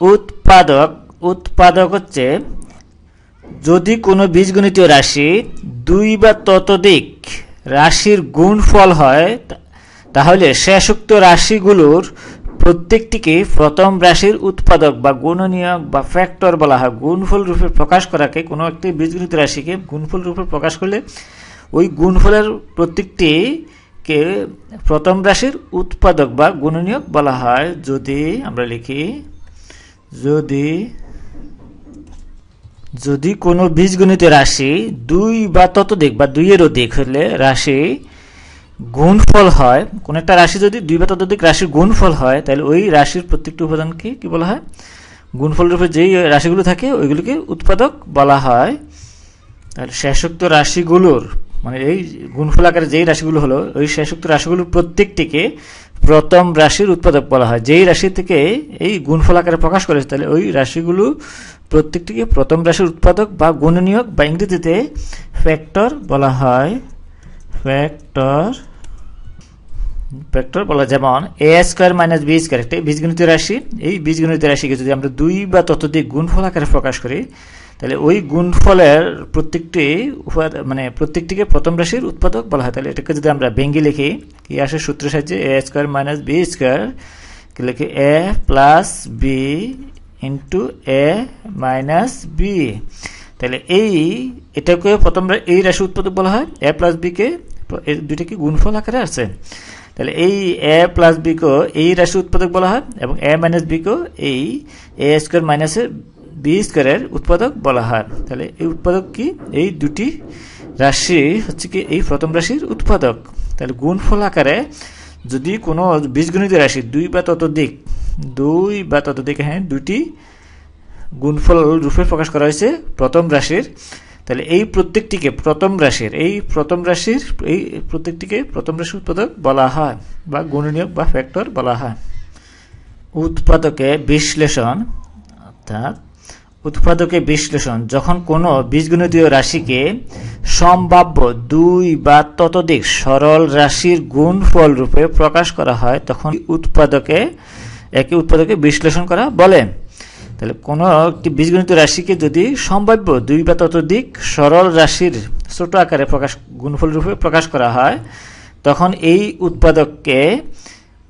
উৎপাদক উৎপাদক হচ্ছে যদি কোনো বীজগণিতীয় রাশি দুই বা ততোধিক রাশির গুণফল হয়, তাহলে শেষোক্ত রাশিগুলোর প্রত্যেকটিকে প্রথম রাশির উৎপাদক বা গুণনীয়ক বা ফ্যাক্টর বলা হয়। গুণফল রূপে প্রকাশ করাকে কোনো একটি বীজগণিত রাশিকে গুণফল রূপে প্রকাশ করলে ওই গুণফলের প্রত্যেকটিকে প্রথম রাশির উৎপাদক বা গুণনীয়ক বলা হয়। যদি আমরা লিখি যদি যদি কোনো বীজগণিত রাশি দুই বা তত ততোধিক বা দুইয়ের অধিক হলে রাশি গুণফল হয়, কোন একটা রাশি যদি দুই বা ততোধিক রাশির গুণফল হয়, তাহলে ওই রাশির প্রত্যেকটি উপাদানকে কি বলা হয়? গুণফল রূপে যেই রাশিগুলো থাকে, ওইগুলোকে উৎপাদক বলা হয়। তাহলে শেষোক্ত রাশিগুলোর মানে এই গুণফল আকারে যেই রাশিগুলো হলো, ওই শেষোক্ত রাশিগুলোর প্রত্যেকটিকে প্রথম রাশির উৎপাদক বলা হয়। যেই রাশি থেকে এই গুণফল আকারে প্রকাশ করেছে, তাহলে ওই রাশিগুলো প্রত্যেকটিকে প্রথম রাশির উৎপাদক বা গুণনীয়ক বা ইংরেজিতে ফ্যাক্টর বলা হয়। ফ্যাক্টর ফ্যাক্টর বলা যেমন A square minus B square, একটা বীজগণিত রাশি। এই বীজগণিত রাশিকে যদি আমরা দুই বা ততোধিক গুণফল আকারে প্রকাশ করি তাহলে ওই গুণফলের প্রত্যেকটি মানে প্রত্যেকটিকে প্রথম রাশির উৎপাদক বলা হয়। তাহলে এটাকে যদি আমরা ভেঙ্গি লিখি, কি আসে? সূত্র সাহায্যে A square minus B square লিখি? A plus B into A minus B তাহলে এই, এটাকে প্রথম এই রাশি উৎপাদক বলা হয়। এ প্লাস বিকে দুইটা কি গুণফল আকারে আছে তাহলে এই এ প্লাস বিকে এই রাশি উৎপাদক বলা হয় এবং এ মাইনাস বিকে এই এ স্কোয়ার মাইনাসের বি উৎপাদক বলা হয়। তাহলে এই উৎপাদক কি? এই দুটি রাশি হচ্ছে কি এই প্রথম রাশির উৎপাদক। তাহলে গুণফল আকারে যদি কোনো বীজগণিত রাশি দুই বা ততোধিক, দুই বা ততোধিক হ্যাঁ দুটি গুণফল রূপে প্রকাশ করা হয়েছে প্রথম রাশির, তাহলে এই প্রত্যেকটিকে প্রথম রাশির, এই প্রথম রাশির, এই প্রত্যেকটিকে প্রথম রাশির উৎপাদক বলা হয় বা গুণনীয়ক বা ফ্যাক্টর বলা হয়। উৎপাদকে বিশ্লেষণ, অর্থাৎ উৎপাদকে বিশ্লেষণ, যখন কোনো বীজগণিতীয় রাশিকে সম্ভাব্য দুই বা ততোধিক সরল রাশির গুণফল রূপে প্রকাশ করা হয়, তখন উৎপাদকে, একে উৎপাদকে বিশ্লেষণ করা বলে। তাহলে কোনো একটি বীজগণিত রাশিকে যদি সম্ভাব্য দুই বা ততোধিক সরল রাশির ছোট আকারে প্রকাশ, গুণফল রূপে প্রকাশ করা হয়, তখন এই উৎপাদককে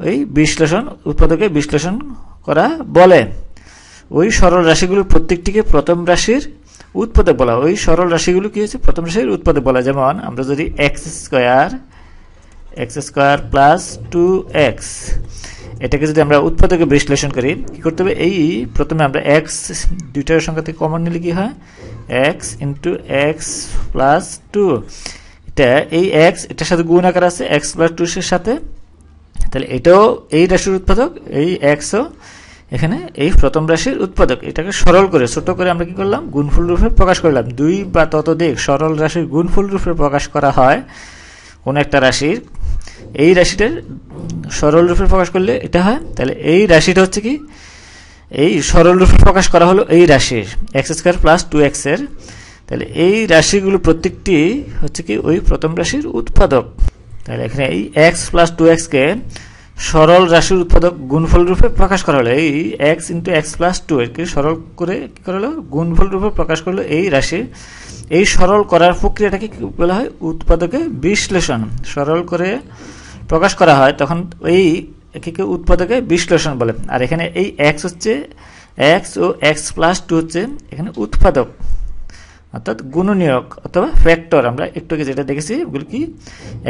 ওই বিশ্লেষণ, উৎপাদকে বিশ্লেষণ করা বলে। ওই সরল রাশিগুলোর প্রত্যেকটিকে প্রথম রাশির উৎপাদক বলা। ওই সরল রাশিগুলো কি হচ্ছে? প্রথম রাশির উৎপাদক বলা যেমন আমরা যদি X square X square plus two X, এটাকে যদি আমরা উৎপাদকে বিশ্লেষণ করি, কি করতে হবে? এই প্রথমে আমরা এক্স দুইটার সংখ্যা থেকে কমন নিলে কি হয়? X into X plus two এটা এই এক্স, এটার সাথে গুণ আকার আছে, এক্স প্লাস টু সাথে। তাহলে এটাও এই রাশির উৎপাদক, এই এক্সও এখানে এই প্রথম রাশির উৎপাদক, এটাকে সরল করে, ছোট করে আমরা কি করলাম? গুণফল রূপে প্রকাশ করলাম। দুই বা ততোধিক সরল রাশির গুণফল রূপে প্রকাশ করা হয় কোন একটা রাশির। এই রাশিটার সরল রূপে প্রকাশ করলে এটা হয়। তাহলে এই রাশিটা হচ্ছে কি? এই সরল রূপে প্রকাশ করা হলো এই রাশির। এক্স স্কোয়ার প্লাস টু এক্সের তাহলে এই রাশিগুলো প্রত্যেকটি হচ্ছে কি? ওই প্রথম রাশির উৎপাদক। তাহলে এখানে এই এক্স প্লাস টু এক্সকে সরল রাশির উৎপাদক গুণফল রূপে প্রকাশ করা হলো এই X into X plus two এরকে সরল করে কি করা হলো গুণফল রূপে প্রকাশ করল এই রাশির। এই সরল করার প্রক্রিয়াটাকে কি বলা হয়? উৎপাদকে বিশ্লেষণ। সরল করে প্রকাশ করা হয়, তখন এই একে উৎপাদকে বিশ্লেষণ বলে। আর এখানে এই এক্স হচ্ছে এক্স ও এক্স প্লাস টু হচ্ছে, এখানে উৎপাদক। অর্থাৎ গুণনীয়ক অথবা ফ্যাক্টর আমরা একটু আগে যেটা দেখেছি, ওগুলো কি?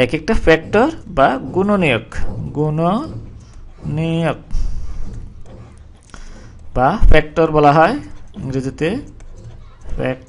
এক একটা ফ্যাক্টর বা গুণনীয়ক। গুণনীয়ক বা ফ্যাক্টর বলা হয় ইংরেজিতে ফ্যাক্টর